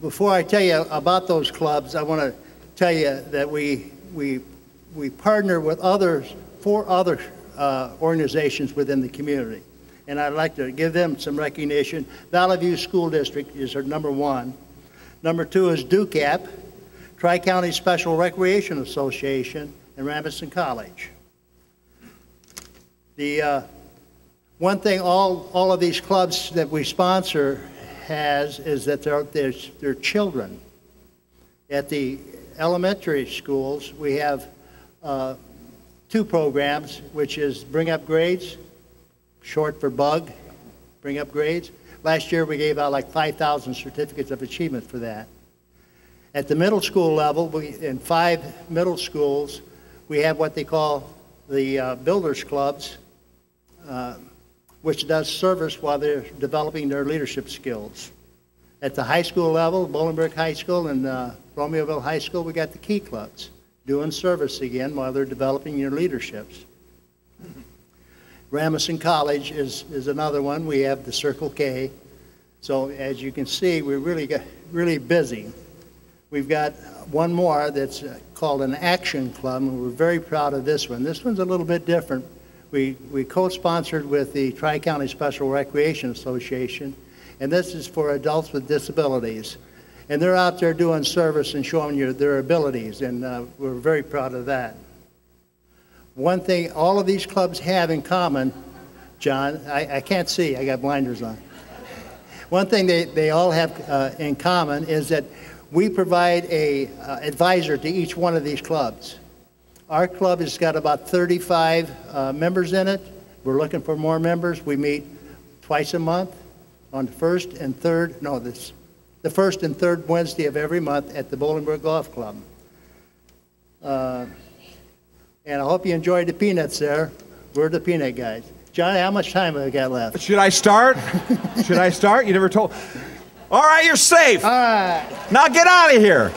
before I tell you about those clubs, I want to tell you that we, we, we partner with others, four other uh, organizations within the community. And I'd like to give them some recognition. Valley View School District is our number one. Number two is DUCAP, Tri-County Special Recreation Association, and Rasmussen College. The uh, one thing all, all of these clubs that we sponsor has is that they're, they're, they're children. At the elementary schools, we have uh, two programs, which is Bring Up Grades, short for BUG, Bring Up Grades. Last year, we gave out like 5,000 certificates of achievement for that. At the middle school level, we, in five middle schools, we have what they call the uh, Builders Clubs, uh, which does service while they're developing their leadership skills. At the high school level, Bolingbrook High School and uh, Romeoville High School, we got the Key Clubs doing service again while they're developing their leaderships. Rasmussen College is, is another one. We have the Circle K. So as you can see, we're really, got, really busy. We've got one more that's uh, called an Action Club, and we're very proud of this one. This one's a little bit different. We, we co-sponsored with the Tri-County Special Recreation Association, and this is for adults with disabilities. And they're out there doing service and showing you their abilities, and uh, we're very proud of that. One thing all of these clubs have in common, John, I, I can't see, I got blinders on. One thing they, they all have uh, in common is that we provide a uh, advisor to each one of these clubs. Our club has got about 35 uh, members in it. We're looking for more members. We meet twice a month on the first and third, no, this, the first and third Wednesday of every month at the Bolingbrook Golf Club. Uh, and I hope you enjoyed the peanuts there. We're the peanut guys. Johnny, how much time have we got left? Should I start? Should I start? You never told. All right, you're safe. All right. Now get out of here.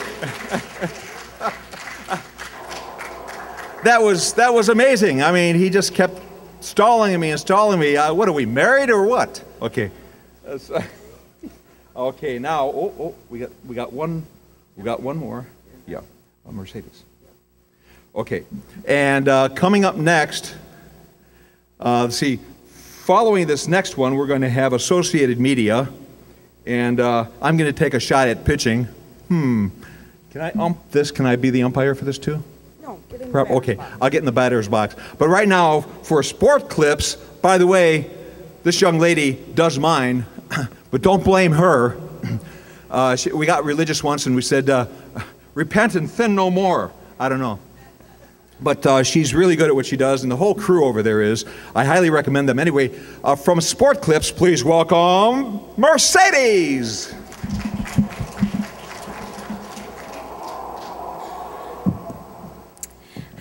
That was that was amazing. I mean, he just kept stalling me and stalling me. Uh, what are we married or what? Okay. Uh, okay. Now, oh, oh, we got we got one, we got one more. Yeah, a Mercedes. Okay, and uh, coming up next. Uh, see, following this next one, we're going to have Associated Media, and uh, I'm going to take a shot at pitching. Hmm. Can I ump this? Can I be the umpire for this too? No, get in the Okay. I'll get in the batter's box. But right now, for sport clips, by the way, this young lady does mine. but don't blame her. Uh, she, we got religious once and we said, uh, repent and sin no more. I don't know. But uh, she's really good at what she does, and the whole crew over there is. I highly recommend them. Anyway, uh, from Sport Clips, please welcome Mercedes.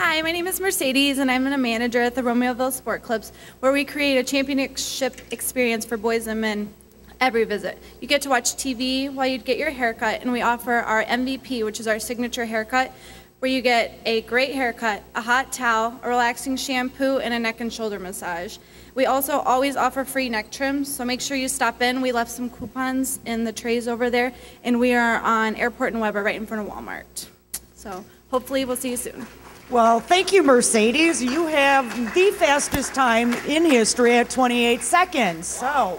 Hi, my name is Mercedes, and I'm a manager at the Romeoville Sport Clips, where we create a championship experience for boys and men every visit. You get to watch TV while you get your haircut, and we offer our MVP, which is our signature haircut, where you get a great haircut, a hot towel, a relaxing shampoo, and a neck and shoulder massage. We also always offer free neck trims, so make sure you stop in. We left some coupons in the trays over there, and we are on Airport and Weber right in front of Walmart. So hopefully we'll see you soon. Well, thank you, Mercedes. You have the fastest time in history at 28 seconds. So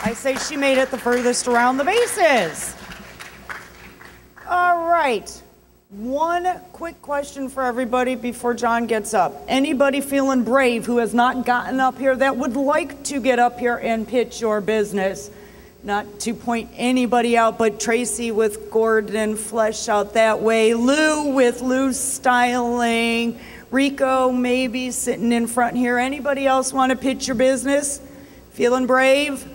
I say she made it the furthest around the bases. All right. One quick question for everybody before John gets up. Anybody feeling brave who has not gotten up here that would like to get up here and pitch your business? Not to point anybody out, but Tracy with Gordon Flesh out that way, Lou with Lou's styling, Rico maybe sitting in front here. Anybody else want to pitch your business? Feeling brave?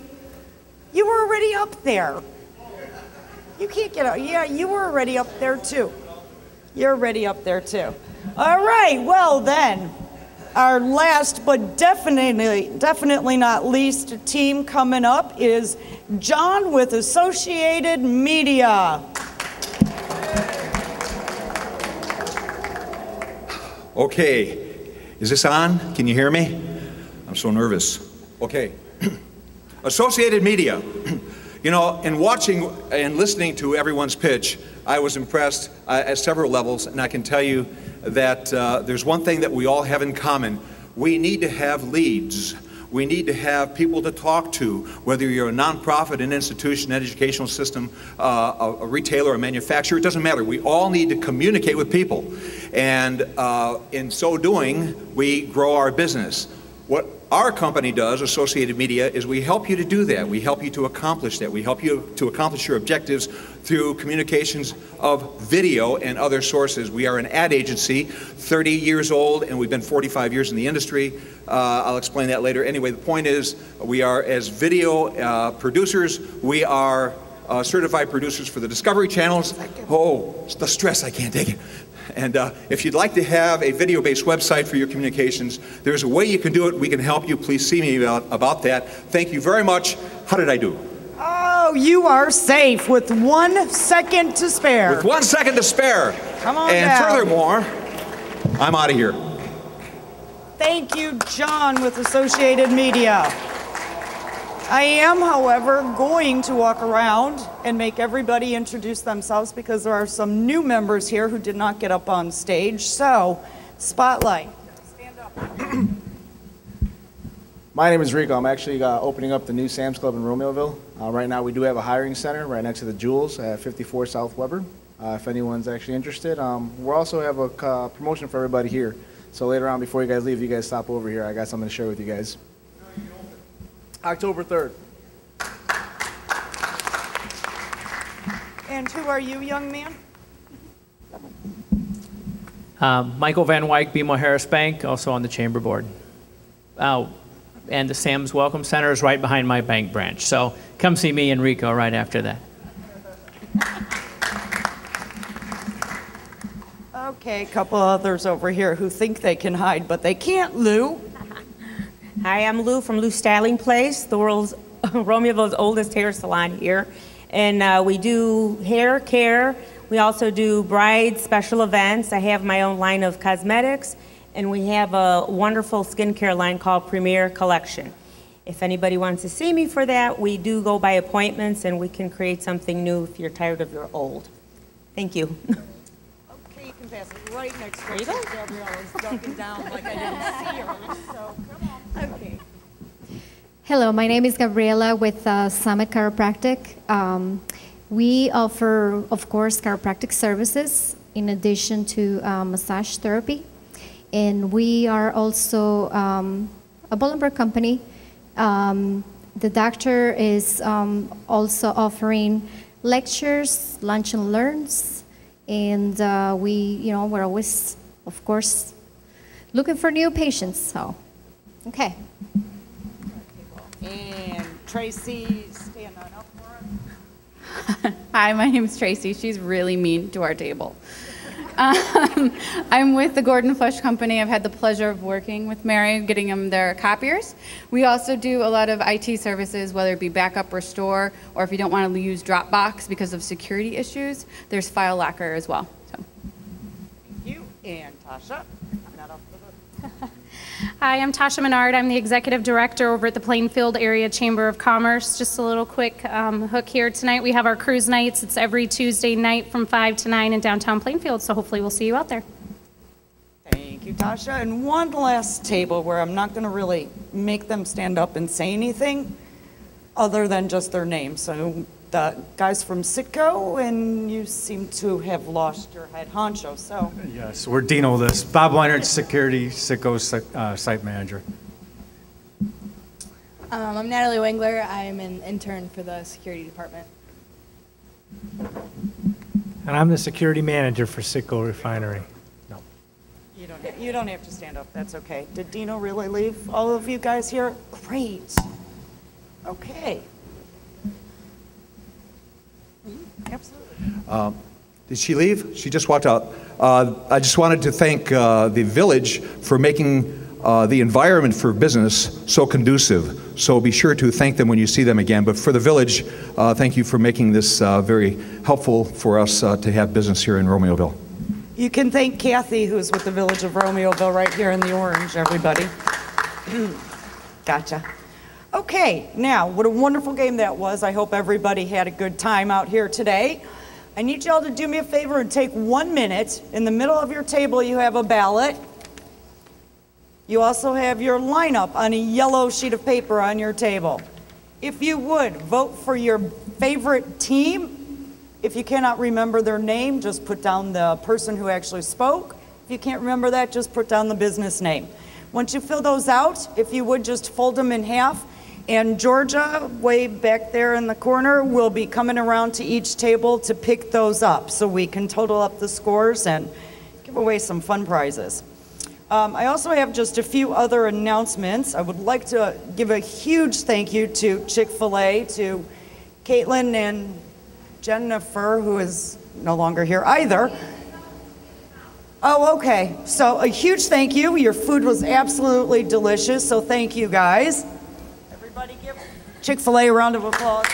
You were already up there. You can't get out. Yeah, you were already up there too. You're already up there too. All right, well then, our last but definitely definitely not least team coming up is John with Associated Media. Okay, is this on? Can you hear me? I'm so nervous. Okay. Associated Media. You know, in watching and listening to everyone's pitch, I was impressed uh, at several levels, and I can tell you that uh, there's one thing that we all have in common. We need to have leads. We need to have people to talk to, whether you're a nonprofit, an institution, an educational system, uh, a, a, retailer, a manufacturer, it doesn't matter. We all need to communicate with people. And uh, in so doing, we grow our business. What our company does, Associated Media, is we help you to do that. We help you to accomplish that. We help you to accomplish your objectives through communications of video and other sources. We are an ad agency, 30 years old, and we've been 45 years in the industry. Uh, I'll explain that later. Anyway, the point is, we are, as video uh, producers, we are uh, certified producers for the Discovery channels. Oh, the stress, I can't take it. And uh, if you'd like to have a video based website for your communications, there's a way you can do it. We can help you. Please see me about, about that. Thank you very much. How did I do? Oh, you are safe with one second to spare. With one second to spare. Come on And down. furthermore, I'm out of here. Thank you, John with Associated Media. I am, however, going to walk around and make everybody introduce themselves because there are some new members here who did not get up on stage. So, spotlight. Stand up. My name is Rico. I'm actually uh, opening up the new Sam's Club in Romeoville. Uh, right now, we do have a hiring center right next to the Jewels at 54 South Weber. Uh, if anyone's actually interested, um, we also have a uh, promotion for everybody here. So later on, before you guys leave, you guys stop over here. I got something to share with you guys. October 3rd. And who are you, young man? Um, Michael Van Wyk, BMO Harris Bank, also on the chamber board. Uh, and the Sam's Welcome Center is right behind my bank branch. So come see me and Rico right after that. Okay, a couple others over here who think they can hide, but they can't, Lou. Hi, I'm Lou from Lou Styling Place, the world's Romeoville's oldest hair salon here. And uh, we do hair care. We also do bride special events. I have my own line of cosmetics, and we have a wonderful skincare line called Premier Collection. If anybody wants to see me for that, we do go by appointments, and we can create something new if you're tired of your old. Thank you. Okay, you can pass it right next to her. Gabriella's ducking down like I didn't see her, so come on. Hello, my name is Gabriela with uh, Summit Chiropractic. Um, we offer, of course, chiropractic services in addition to uh, massage therapy. And we are also um, a Bolingbrook company. Um, the doctor is um, also offering lectures, lunch and learns, and uh, we, you know, we're always, of course, looking for new patients. So, okay. And Tracy, stand on up for us. Hi, my name is Tracy. She's really mean to our table. Um, I'm with the Gordon Flesh Company. I've had the pleasure of working with Mary, getting them their copiers. We also do a lot of IT services, whether it be backup, restore, or if you don't want to use Dropbox because of security issues, there's File Locker as well. So. Thank you. And Tasha. Not off the hook. Hi, I'm Tasha Menard. I'm the Executive Director over at the Plainfield Area Chamber of Commerce. Just a little quick um, hook here tonight. We have our cruise nights. It's every Tuesday night from 5 to 9 in downtown Plainfield, so hopefully we'll see you out there. Thank you, Tasha. And one last table where I'm not going to really make them stand up and say anything other than just their name. So the guys from CITGO, and you seem to have lost your head honcho. So Yes, we're Dino this. Bob Weinert, Security, CITGO uh, Site Manager. Um, I'm Natalie Wengler. I'm an intern for the security department. And I'm the security manager for CITGO Refinery. No. You don't, you don't have to stand up. That's okay. Did Dino really leave? All of you guys here? Great. Okay. Absolutely. Uh, Did she leave? She just walked out. Uh, I just wanted to thank uh, the village for making uh, the environment for business so conducive. So be sure to thank them when you see them again. But for the village, uh, thank you for making this uh, very helpful for us to have business here in Romeoville. You can thank Kathy, who's with the Village of Romeoville, right here in the orange, everybody. Gotcha. Okay, now, what a wonderful game that was. I hope everybody had a good time out here today. I need y'all to do me a favor and take one minute. In the middle of your table, you have a ballot. You also have your lineup on a yellow sheet of paper on your table. If you would, vote for your favorite team. If you cannot remember their name, just put down the person who actually spoke. If you can't remember that, just put down the business name. Once you fill those out, if you would just fold them in half, and Georgia, way back there in the corner, will be coming around to each table to pick those up so we can total up the scores and give away some fun prizes. Um, I also have just a few other announcements. I would like to give a huge thank you to Chick fil A, to Caitlin and Jennifer, who is no longer here either. Oh, okay. So a huge thank you. Your food was absolutely delicious, so thank you guys. Chick fil a round of applause.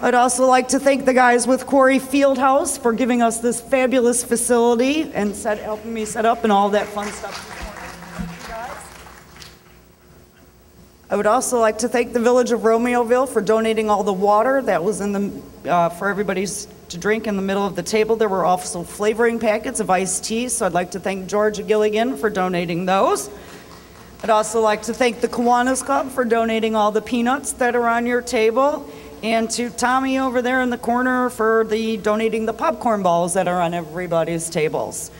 I'd also like to thank the guys with Quarry Fieldhouse for giving us this fabulous facility and set, helping me set up and all that fun stuff. I would also like to thank the Village of Romeoville for donating all the water that was in the, uh, for everybody's to drink in the middle of the table. There were also flavoring packets of iced tea, so I'd like to thank Georgia Gilligan for donating those. I'd also like to thank the Kiwanis Club for donating all the peanuts that are on your table, and to Tommy over there in the corner for the donating the popcorn balls that are on everybody's tables.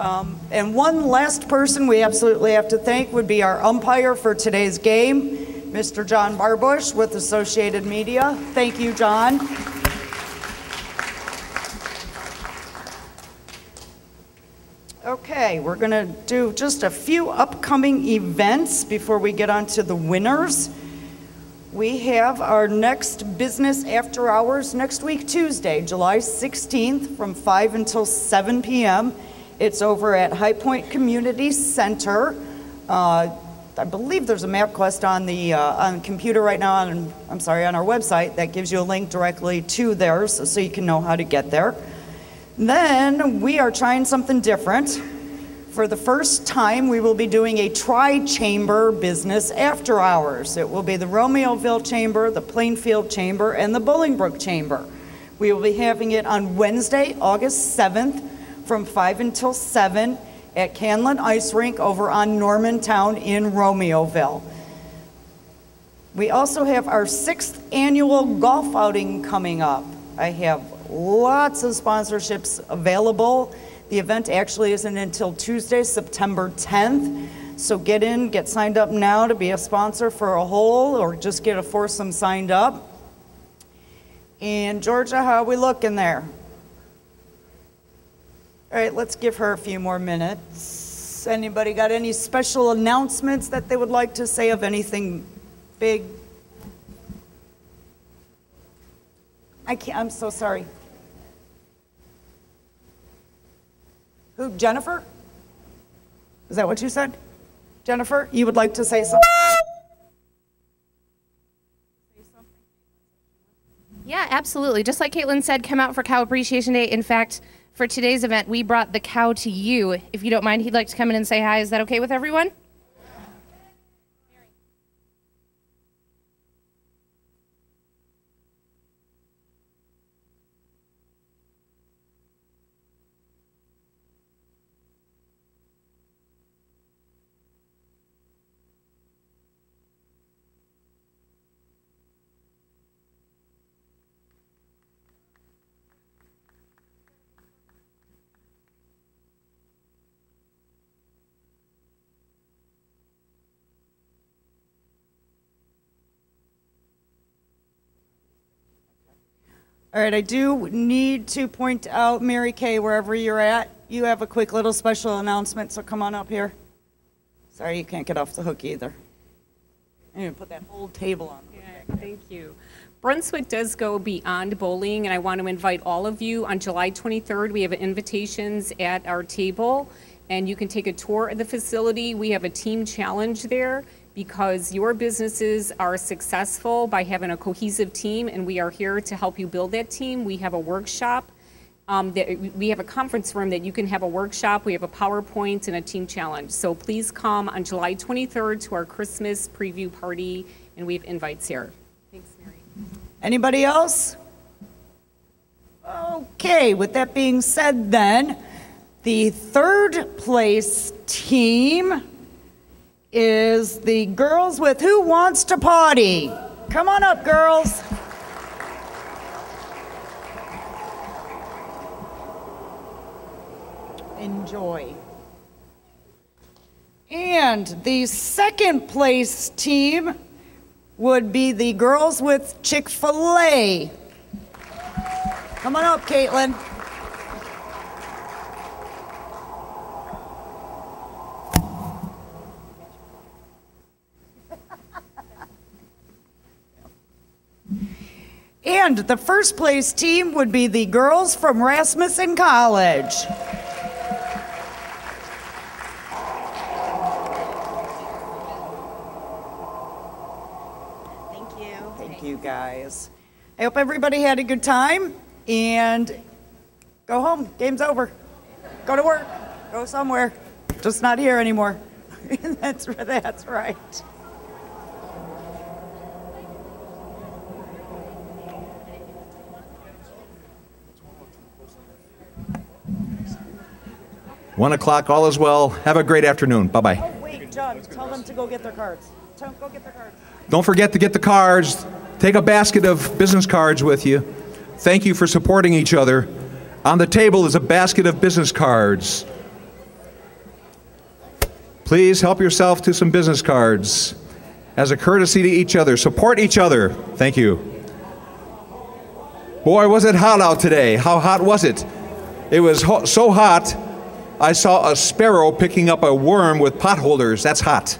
Um, and one last person we absolutely have to thank would be our umpire for today's game, Mr. John Barbush with Associated Media. Thank you, John. Okay, we're going to do just a few upcoming events before we get on to the winners. We have our next business after hours next week, Tuesday, July 16th, from 5 until 7 p.m. It's over at High Point Community Center. Uh, I believe there's a map quest on the uh, on computer right now. On, I'm sorry, on our website that gives you a link directly to theirs, so, so you can know how to get there. Then we are trying something different. For the first time, we will be doing a tri-chamber business after hours. It will be the Romeoville Chamber, the Plainfield Chamber, and the Bolingbrook Chamber. We will be having it on Wednesday, August 7th, from 5 until 7 at Canlan Ice Rink over on Normantown in Romeoville. We also have our sixth annual golf outing coming up. I have lots of sponsorships available. The event actually isn't until Tuesday, September 10th. So get in, get signed up now to be a sponsor for a whole, or just get a foursome signed up. And Georgia, how are we looking there? All right, let's give her a few more minutes. Anybody got any special announcements that they would like to say of anything big? I can't, I'm so sorry. Who, Jennifer? Is that what you said? Jennifer, you would like to say something? Yeah, absolutely. Just like Caitlin said, come out for Cow Appreciation Day. In fact, for today's event, we brought the cow to you. If you don't mind, he'd like to come in and say hi. Is that okay with everyone? All right, I do need to point out, Mary Kay, wherever you're at, you have a quick little special announcement, so come on up here. Sorry, you can't get off the hook either. I'm gonna put that whole table on. Thank you. Brunswick does go beyond bowling, and I want to invite all of you on July 23rd. We have invitations at our table, and you can take a tour of the facility. We have a team challenge there because your businesses are successful by having a cohesive team, and we are here to help you build that team. We have a workshop. Um, that we have a conference room that you can have a workshop. We have a PowerPoint and a team challenge. So please come on July 23rd to our Christmas preview party, and we have invites here. Thanks, Mary. Anybody else? Okay, with that being said then, the third place team is the girls with Who Wants to Pawty? Come on up, girls. Enjoy. And the second place team would be the girls with Chick fil A. Come on up, Caitlin. And the first place team would be the girls from Rasmussen College. Thank you. Thank you, guys. I hope everybody had a good time and go home. Game's over. Go to work. Go somewhere. Just not here anymore. that's, that's right. One o'clock, all is well. Have a great afternoon. Bye bye. Oh, Wait, John, tell them to go get their cards. Tell them, go get their cards. Don't forget to get the cards. Take a basket of business cards with you. Thank you for supporting each other. On the table is a basket of business cards. Please help yourself to some business cards as a courtesy to each other. Support each other. Thank you. Boy, was it hot out today. How hot was it? It was ho- so hot, I saw a sparrow picking up a worm with potholders. That's hot.